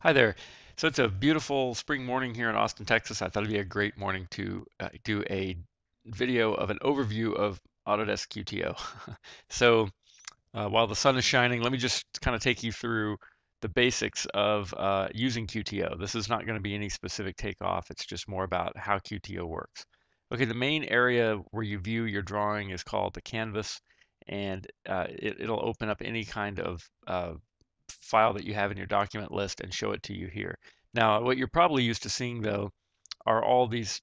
Hi there. So it's a beautiful spring morning here in Austin, Texas. I thought it'd be a great morning to uh, do a video of an overview of Autodesk QTO. so uh, while the sun is shining, let me just kind of take you through the basics of uh, using QTO. This is not going to be any specific takeoff. It's just more about how QTO works. Okay, the main area where you view your drawing is called the canvas, and uh, it, will open up any kind of uh, file that you have in your document list and show it to you here. Now, what you're probably used to seeing though are all these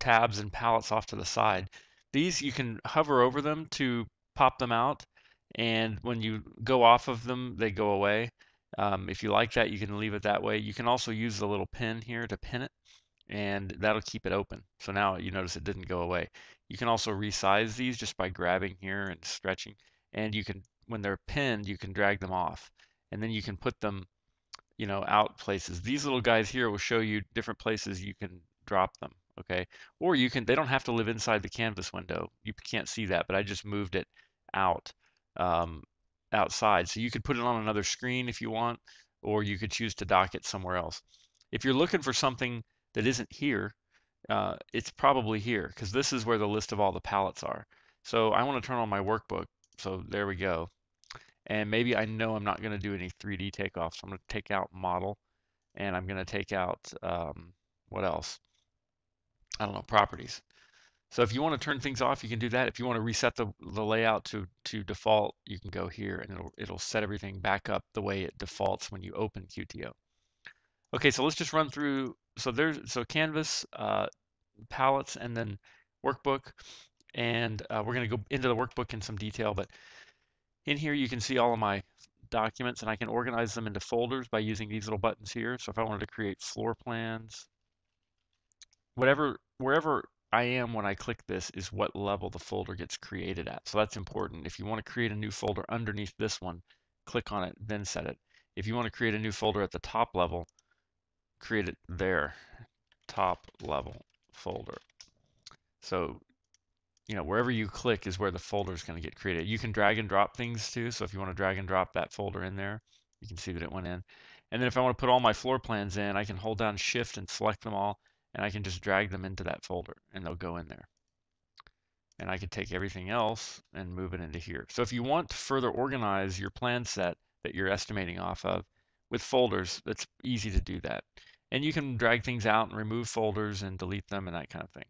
tabs and palettes off to the side. These you can hover over them to pop them out and when you go off of them they go away. Um, if you like that you can leave it that way. You can also use the little pin here to pin it and that'll keep it open. So now you notice it didn't go away. You can also resize these just by grabbing here and stretching and you can when they're pinned you can drag them off and then you can put them, you know, out places. These little guys here will show you different places you can drop them, okay? Or you can, they don't have to live inside the canvas window. You can't see that, but I just moved it out um, outside. So you could put it on another screen if you want, or you could choose to dock it somewhere else. If you're looking for something that isn't here, uh, it's probably here because this is where the list of all the palettes are. So I want to turn on my workbook. So there we go. And maybe I know I'm not going to do any 3D takeoffs. I'm going to take out model and I'm going to take out, um, what else? I don't know, properties. So if you want to turn things off, you can do that. If you want to reset the, the layout to, to default, you can go here and it'll, it'll set everything back up the way it defaults when you open QTO. Okay, so let's just run through. So there's so Canvas, uh, palettes, and then workbook. And uh, we're going to go into the workbook in some detail, but in here, you can see all of my documents and I can organize them into folders by using these little buttons here. So if I wanted to create floor plans, whatever, wherever I am when I click this is what level the folder gets created at. So that's important. If you want to create a new folder underneath this one, click on it, then set it. If you want to create a new folder at the top level, create it there, top level folder. So you know, wherever you click is where the folder is going to get created. You can drag and drop things too. So if you want to drag and drop that folder in there, you can see that it went in. And then if I want to put all my floor plans in, I can hold down shift and select them all and I can just drag them into that folder and they'll go in there. And I could take everything else and move it into here. So if you want to further organize your plan set that you're estimating off of with folders, it's easy to do that. And you can drag things out and remove folders and delete them and that kind of thing.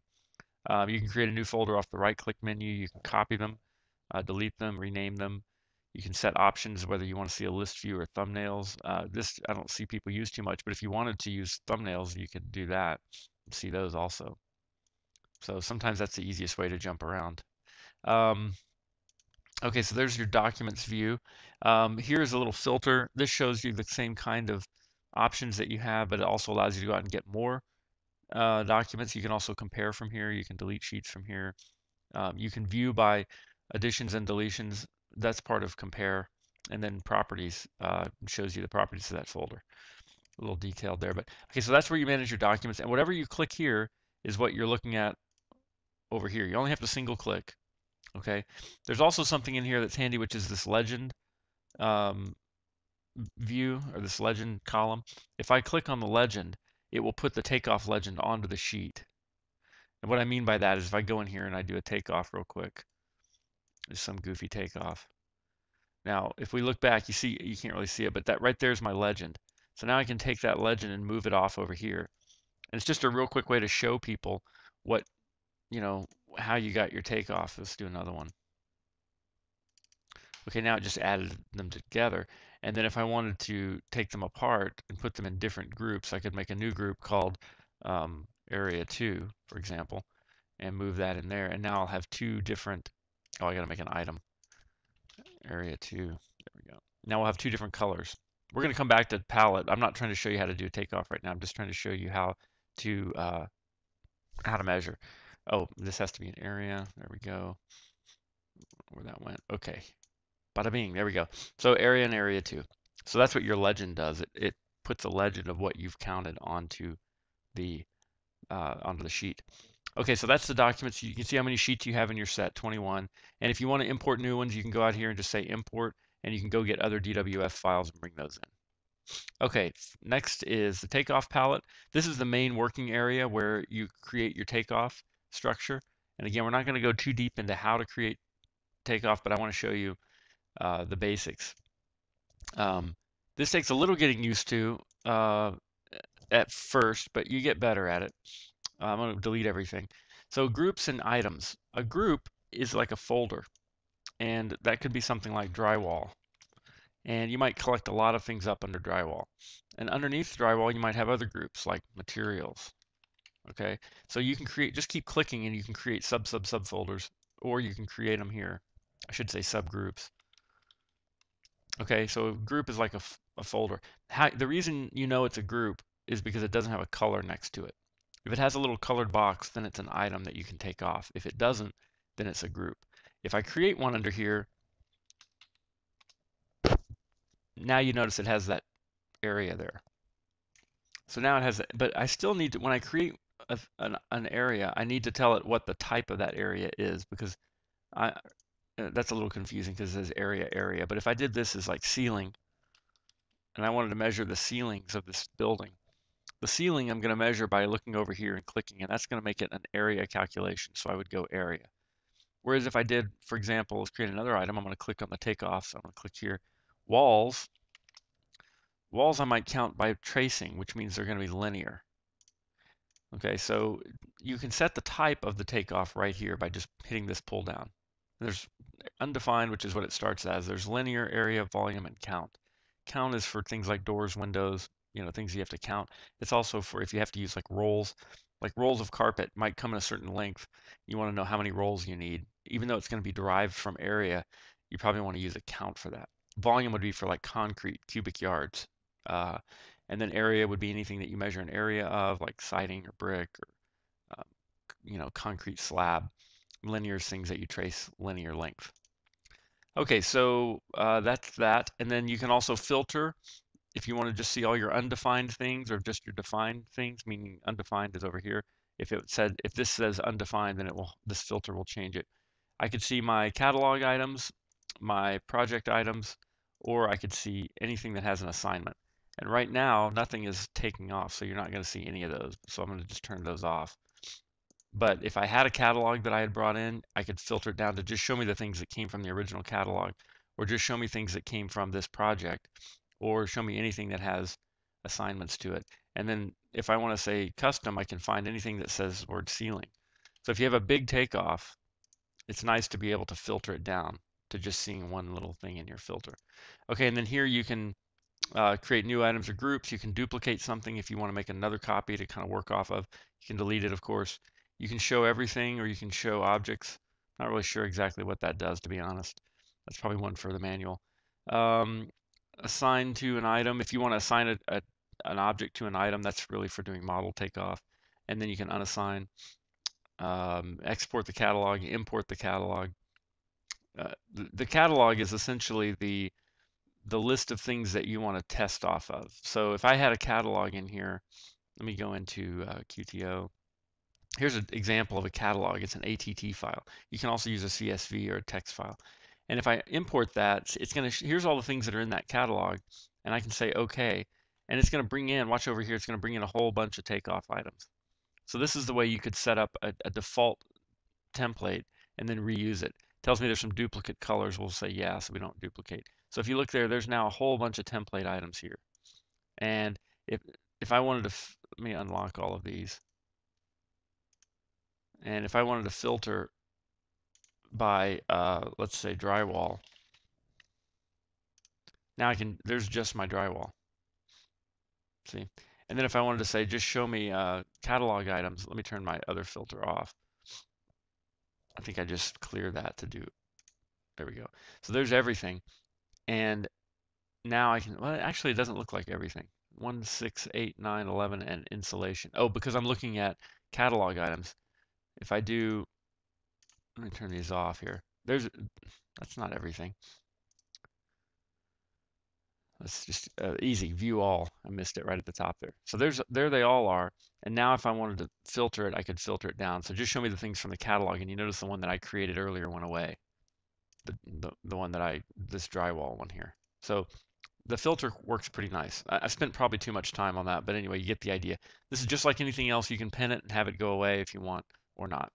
Um, you can create a new folder off the right click menu. You can copy them, uh, delete them, rename them. You can set options whether you want to see a list view or thumbnails. Uh, this I don't see people use too much, but if you wanted to use thumbnails, you could do that. See those also. So sometimes that's the easiest way to jump around. Um, okay, so there's your documents view. Um, here's a little filter. This shows you the same kind of options that you have, but it also allows you to go out and get more uh, documents. You can also compare from here. You can delete sheets from here. Um, you can view by additions and deletions. That's part of compare. And then properties uh, shows you the properties of that folder. A little detailed there, but okay. So that's where you manage your documents, and whatever you click here is what you're looking at over here. You only have to single click. Okay. There's also something in here that's handy, which is this legend um, view or this legend column. If I click on the legend, it will put the takeoff legend onto the sheet. And what I mean by that is if I go in here and I do a takeoff real quick, there's some goofy takeoff. Now, if we look back, you see, you can't really see it, but that right there is my legend. So now I can take that legend and move it off over here. And it's just a real quick way to show people what, you know, how you got your takeoff. Let's do another one. Okay, now it just added them together. And then if I wanted to take them apart and put them in different groups, I could make a new group called um, area 2, for example, and move that in there. And now I'll have two different, oh, I got to make an item. Area 2, there we go. Now we'll have two different colors. We're going to come back to palette. I'm not trying to show you how to do a takeoff right now. I'm just trying to show you how to uh, how to measure. Oh, this has to be an area. There we go. Where that went. Okay, Bada bing, there we go. So area and area two. So that's what your legend does. It, it puts a legend of what you've counted onto the uh, onto the sheet. Okay, so that's the documents. You can see how many sheets you have in your set, 21. And if you want to import new ones, you can go out here and just say import, and you can go get other DWF files and bring those in. Okay, next is the takeoff palette. This is the main working area where you create your takeoff structure. And again, we're not going to go too deep into how to create takeoff, but I want to show you uh, the basics. Um, this takes a little getting used to uh, at first, but you get better at it. I'm going to delete everything. So groups and items. A group is like a folder, and that could be something like drywall. And you might collect a lot of things up under drywall. And underneath drywall, you might have other groups like materials. Okay, so you can create, just keep clicking and you can create sub sub subfolders, or you can create them here. I should say subgroups. Okay, so a group is like a, a folder. How, the reason you know it's a group is because it doesn't have a color next to it. If it has a little colored box, then it's an item that you can take off. If it doesn't, then it's a group. If I create one under here, now you notice it has that area there. So now it has, but I still need to, when I create a, an, an area, I need to tell it what the type of that area is because I, Uh, that's a little confusing because it says area, area. But if I did this as like ceiling, and I wanted to measure the ceilings of this building, the ceiling I'm going to measure by looking over here and clicking, and that's going to make it an area calculation. So I would go area. Whereas if I did, for example, let's create another item, I'm going to click on the takeoff. So I'm going to click here. Walls. Walls I might count by tracing, which means they're going to be linear. Okay, so you can set the type of the takeoff right here by just hitting this pull down. There's undefined, which is what it starts as. There's linear, area, volume, and count. Count is for things like doors, windows, you know, things you have to count. It's also for if you have to use like rolls, like rolls of carpet might come in a certain length. You want to know how many rolls you need. Even though it's going to be derived from area, you probably want to use a count for that. Volume would be for like concrete, cubic yards. Uh, and then area would be anything that you measure an area of, like siding or brick or, um, you know, concrete slab. Linear things that you trace linear length. Okay, so uh, that's that. And then you can also filter if you want to just see all your undefined things or just your defined things, meaning undefined is over here. If it said, if this says undefined, then it will, this filter will change it. I could see my catalog items, my project items, or I could see anything that has an assignment. And right now, nothing is taking off, so you're not going to see any of those. So I'm going to just turn those off. But if I had a catalog that I had brought in, I could filter it down to just show me the things that came from the original catalog, or just show me things that came from this project or show me anything that has assignments to it. And then if I want to say custom, I can find anything that says word ceiling. So if you have a big takeoff, it's nice to be able to filter it down to just seeing one little thing in your filter. Okay, and then here you can uh, create new items or groups. You can duplicate something if you want to make another copy to kind of work off of. You can delete it, of course. You can show everything or you can show objects. Not really sure exactly what that does, to be honest. That's probably one for the manual. Um, assign to an item. If you want to assign a, a, an object to an item, that's really for doing model takeoff. And then you can unassign, um, export the catalog, import the catalog. Uh, the, the, catalog is essentially the the list of things that you want to test off of. So if I had a catalog in here, let me go into uh, QTO. Here's an example of a catalog. It's an ATT file. You can also use a CSV or a text file. And if I import that, it's going to, here's all the things that are in that catalog. And I can say, okay. And it's going to bring in, watch over here, it's going to bring in a whole bunch of takeoff items. So this is the way you could set up a, a default template and then reuse it. Tells me there's some duplicate colors. We'll say yeah, so we don't duplicate. So if you look there, there's now a whole bunch of template items here. And if if I wanted to, let me unlock all of these. And if I wanted to filter by, uh, let's say, drywall. Now I can, there's just my drywall. See? And then if I wanted to say, just show me uh, catalog items, let me turn my other filter off. I think I just clear that to do, there we go. So there's everything. And now I can, well, actually it doesn't look like everything. 1, 6, 8, 9, 11, and insulation. Oh, because I'm looking at catalog items. If I do let me turn these off here. There's, that's not everything. That's just uh, easy, view all. I missed it right at the top there. So there's, there they all are. And now if I wanted to filter it, I could filter it down. So just show me the things from the catalog. And you notice the one that I created earlier went away. The, the, the one that I, this drywall one here. So the filter works pretty nice. I, I spent probably too much time on that, but anyway, you get the idea. This is just like anything else. You can pin it and have it go away if you want or not.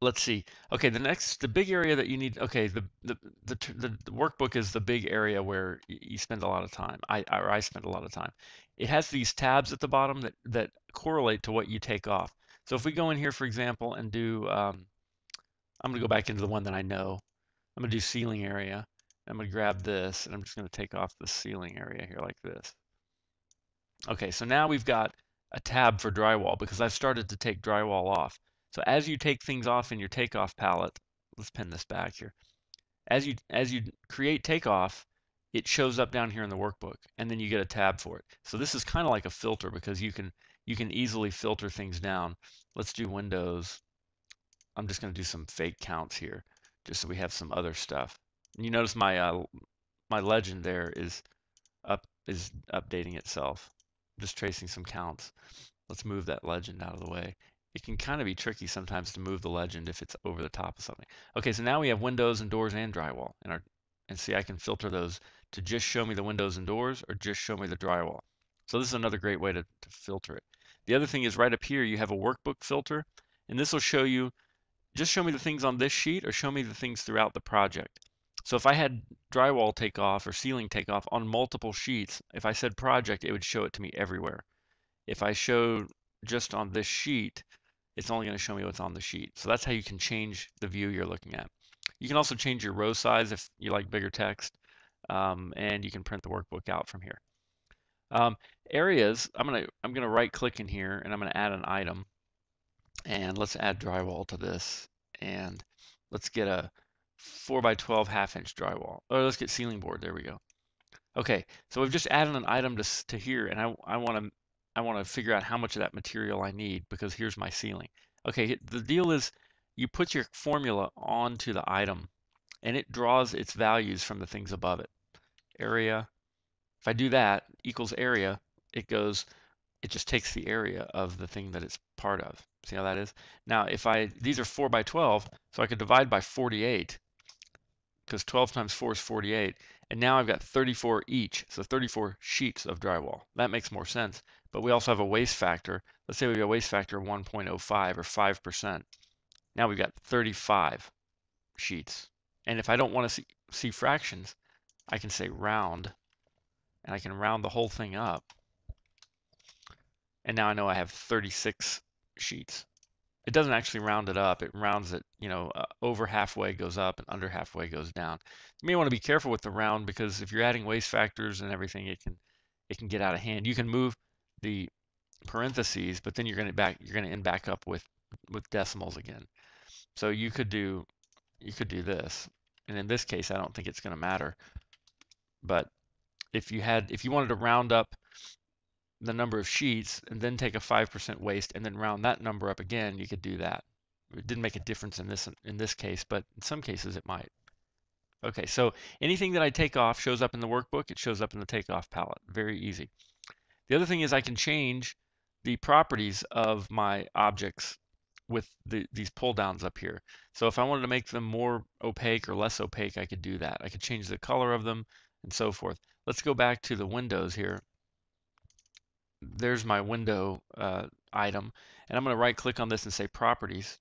Let's see. Okay, the next, the big area that you need. Okay, the the the, the, workbook is the big area where you spend a lot of time. I or I spend a lot of time. It has these tabs at the bottom that that correlate to what you take off. So if we go in here, for example, and do, um, I'm going to go back into the one that I know. I'm going to do ceiling area. I'm going to grab this and I'm just going to take off the ceiling area here like this. Okay, so now we've got a tab for drywall because I've started to take drywall off. So as you take things off in your takeoff palette, let's pin this back here. As you as you create takeoff, it shows up down here in the workbook and then you get a tab for it. So this is kind of like a filter because you can you can easily filter things down. Let's do Windows. I'm just going to do some fake counts here just so we have some other stuff. You notice my uh, my legend there is up is updating itself. Just tracing some counts. Let's move that legend out of the way. It can kind of be tricky sometimes to move the legend if it's over the top of something. Okay, so now we have windows and doors and drywall. And, our, and see, I can filter those to just show me the windows and doors or just show me the drywall. So this is another great way to, to filter it. The other thing is right up here, you have a workbook filter, and this will show you, just show me the things on this sheet or show me the things throughout the project. So if I had drywall takeoff or ceiling takeoff on multiple sheets, if I said project, it would show it to me everywhere. If I show just on this sheet, it's only going to show me what's on the sheet. So that's how you can change the view you're looking at. You can also change your row size if you like bigger text, um, and you can print the workbook out from here. Um, areas, I'm gonna I'm gonna right click in here and I'm gonna add an item, and let's add drywall to this, and let's get a 4 by 12 half inch drywall. Oh, let's get ceiling board. There we go. Okay, so we've just added an item to, to here, and I, I want to I want to figure out how much of that material I need because here's my ceiling. Okay, the deal is you put your formula onto the item, and it draws its values from the things above it. Area. If I do that equals area, it goes. It just takes the area of the thing that it's part of. See how that is? Now, if I these are 4 by 12, so I could divide by 48 because 12 times 4 is 48. And now I've got 34 each, so 34 sheets of drywall. That makes more sense. But we also have a waste factor. Let's say we have a waste factor of 1.05 or 5%. Now we've got 35 sheets. And if I don't want to see, see fractions, I can say round, and I can round the whole thing up. And now I know I have 36 sheets it doesn't actually round it up. It rounds it, you know, uh, over halfway goes up and under halfway goes down. You may want to be careful with the round because if you're adding waste factors and everything, it can it can get out of hand. You can move the parentheses, but then you're going to back you're going to end back up with with decimals again. So you could do you could do this, and in this case, I don't think it's going to matter. But if you had if you wanted to round up the number of sheets and then take a 5% waste and then round that number up again, you could do that. It didn't make a difference in this in this case, but in some cases it might. Okay, so anything that I take off shows up in the workbook. It shows up in the takeoff palette. Very easy. The other thing is I can change the properties of my objects with the, these pull downs up here. So if I wanted to make them more opaque or less opaque, I could do that. I could change the color of them and so forth. Let's go back to the windows here there's my window uh, item. And I'm going to right click on this and say properties.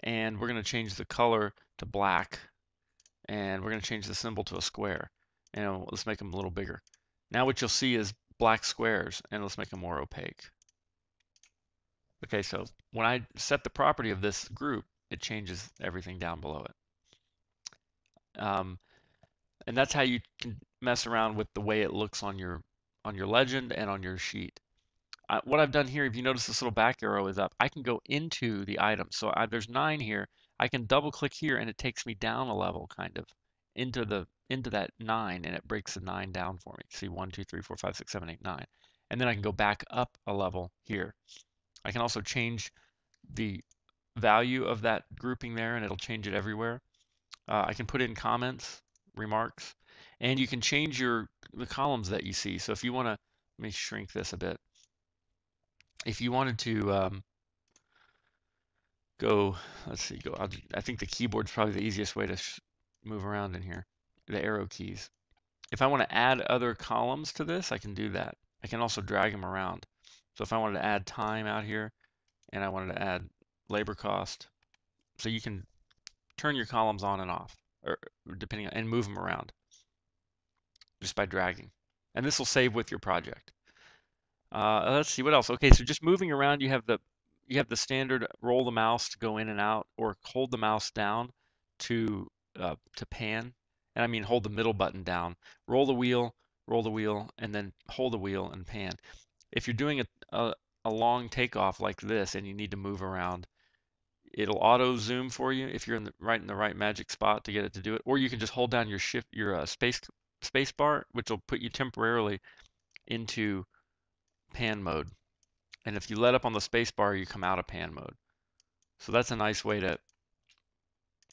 And we're going to change the color to black. And we're going to change the symbol to a square. And let's make them a little bigger. Now what you'll see is black squares. And let's make them more opaque. Okay, so when I set the property of this group, it changes everything down below it. Um, and that's how you can mess around with the way it looks on your on your legend and on your sheet. What I've done here, if you notice this little back arrow is up, I can go into the item. So I, there's nine here. I can double click here and it takes me down a level kind of into the into that nine and it breaks the nine down for me. See one, two, three, four, five, six, seven, eight, nine. And then I can go back up a level here. I can also change the value of that grouping there and it'll change it everywhere. Uh, I can put in comments, remarks, and you can change your the columns that you see. So if you want to, let me shrink this a bit. If you wanted to um, go, let's see, go. I'll, i think the keyboard's probably the easiest way to move around in here. The arrow keys. If I want to add other columns to this, I can do that. I can also drag them around. So if I wanted to add time out here and I wanted to add labor cost, so you can turn your columns on and off or depending on, and move them around just by dragging. And this will save with your project. Uh, let's see what else. Okay, so just moving around, you have the you have the standard roll the mouse to go in and out, or hold the mouse down to uh, to pan. And I mean hold the middle button down, roll the wheel, roll the wheel, and then hold the wheel and pan. If you're doing a, a, a long takeoff like this and you need to move around, it'll auto zoom for you if you're in the right in the right magic spot to get it to do it. Or you can just hold down your shift your uh, space space bar, which will put you temporarily into pan mode. And if you let up on the spacebar, you come out of pan mode. So that's a nice way to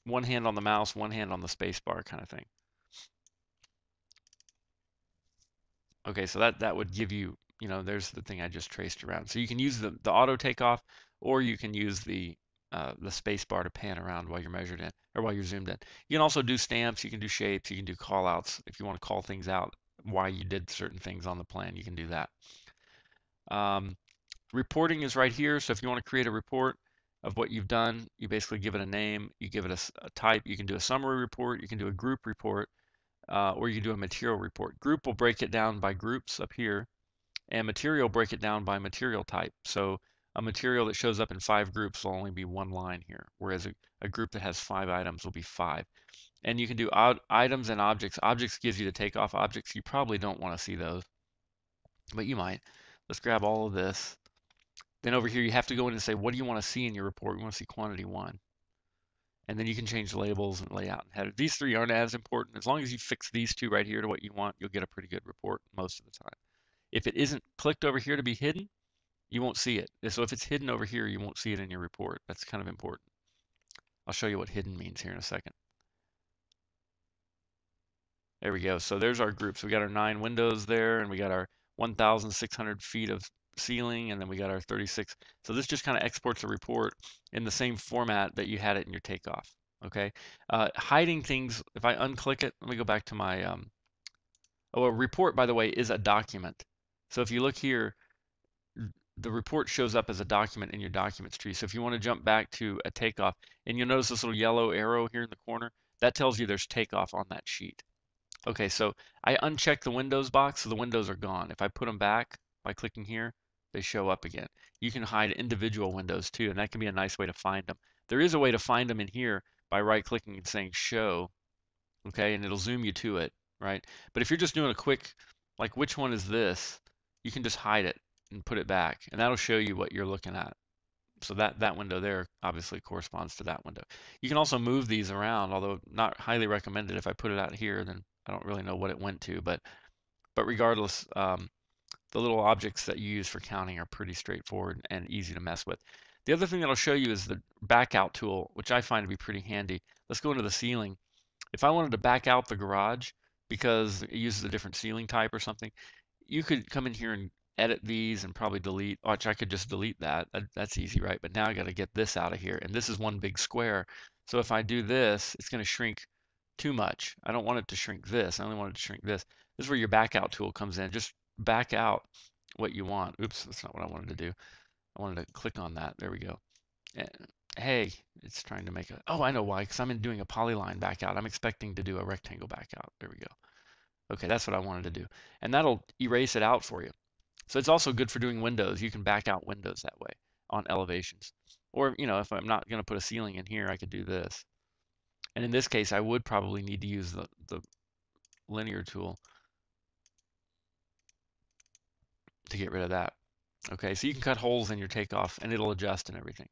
one hand on the mouse, one hand on the spacebar kind of thing. Okay, so that, that would give you, you know, there's the thing I just traced around. So you can use the, the auto takeoff or you can use the uh, the space bar to pan around while you're measured in or while you're zoomed in. You can also do stamps, you can do shapes, you can do call outs. If you want to call things out why you did certain things on the plan, you can do that. Um, reporting is right here. So if you want to create a report of what you've done, you basically give it a name, you give it a, a type. You can do a summary report, you can do a group report, uh, or you can do a material report. Group will break it down by groups up here, and material break it down by material type. So a material that shows up in five groups will only be one line here, whereas a, a group that has five items will be five. And you can do items and objects. Objects gives you the takeoff objects. You probably don't want to see those, but you might. Let's grab all of this. Then over here, you have to go in and say, what do you want to see in your report? We want to see quantity one. And then you can change labels and layout and header. These three aren't as important. As long as you fix these two right here to what you want, you'll get a pretty good report most of the time. If it isn't clicked over here to be hidden, you won't see it. So if it's hidden over here, you won't see it in your report. That's kind of important. I'll show you what hidden means here in a second. There we go. So there's our groups. We got our nine windows there, and we got our 1,600 feet of ceiling, and then we got our 36. So this just kind of exports a report in the same format that you had it in your takeoff. Okay. Uh, hiding things, if I unclick it, let me go back to my, um, oh, a report, by the way, is a document. So if you look here, the report shows up as a document in your documents tree. So if you want to jump back to a takeoff, and you'll notice this little yellow arrow here in the corner, that tells you there's takeoff on that sheet. Okay, so I uncheck the Windows box, so the windows are gone. If I put them back by clicking here, they show up again. You can hide individual windows too, and that can be a nice way to find them. There is a way to find them in here by right-clicking and saying Show, okay, and it'll zoom you to it, right? But if you're just doing a quick, like which one is this, you can just hide it and put it back, and that'll show you what you're looking at. So that, that window there obviously corresponds to that window. You can also move these around, although not highly recommended. If I put it out here, then I don't really know what it went to, but but regardless, um, the little objects that you use for counting are pretty straightforward and easy to mess with. The other thing that I'll show you is the back out tool, which I find to be pretty handy. Let's go into the ceiling. If I wanted to back out the garage because it uses a different ceiling type or something, you could come in here and edit these and probably delete, watch, I could just delete that. that that's easy, right? But now I got to get this out of here. And this is one big square. So if I do this, it's going to shrink too much. I don't want it to shrink this. I only want it to shrink this. This is where your back out tool comes in. Just back out what you want. Oops, that's not what I wanted to do. I wanted to click on that. There we go. And, hey, it's trying to make a, oh, I know why, because I'm in doing a polyline back out. I'm expecting to do a rectangle back out. There we go. Okay, that's what I wanted to do. And that'll erase it out for you. So it's also good for doing windows. You can back out windows that way on elevations. Or, you know, if I'm not going to put a ceiling in here, I could do this. And in this case, I would probably need to use the, the linear tool to get rid of that. Okay, so you can cut holes in your takeoff and it'll adjust and everything.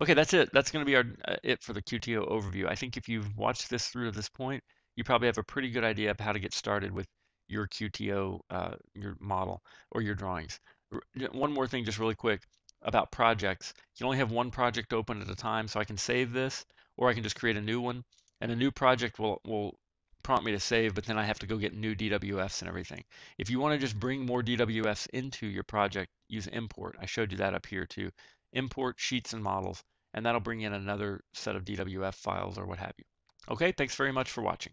Okay, that's it. That's going to be our uh, it for the QTO overview. I think if you've watched this through to this point, you probably have a pretty good idea of how to get started with your QTO, uh, your model, or your drawings. One more thing, just really quick, about projects. You only have one project open at a time, so I can save this or I can just create a new one and a new project will, will prompt me to save, but then I have to go get new DWFs and everything. If you want to just bring more DWFs into your project, use import. I showed you that up here too. Import sheets and models, and that'll bring in another set of DWF files or what have you. Okay, thanks very much for watching.